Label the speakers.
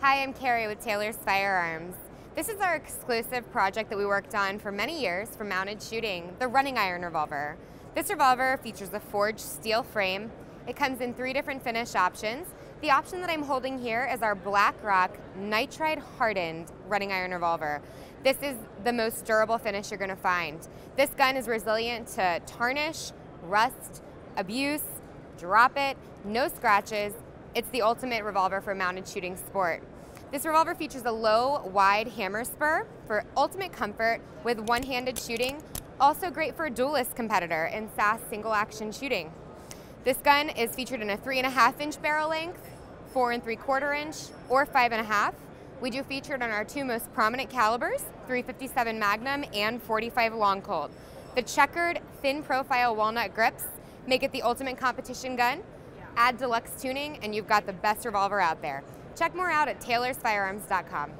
Speaker 1: Hi, I'm Carrie with Taylor's Firearms. This is our exclusive project that we worked on for many years for mounted shooting, the running iron revolver. This revolver features a forged steel frame. It comes in three different finish options. The option that I'm holding here is our Black Rock nitride hardened running iron revolver. This is the most durable finish you're gonna find. This gun is resilient to tarnish, rust, abuse, drop it, no scratches, it's the ultimate revolver for mounted shooting sport. This revolver features a low, wide hammer spur for ultimate comfort with one-handed shooting, also great for a duelist competitor in SASS single action shooting. This gun is featured in a three and a half inch barrel length, four and three quarter inch, or five and a half. We do feature it on our two most prominent calibers, 357 Magnum and 45 Long Colt. The checkered, thin profile walnut grips make it the ultimate competition gun Add deluxe tuning and you've got the best revolver out there. Check more out at taylorsfirearms.com.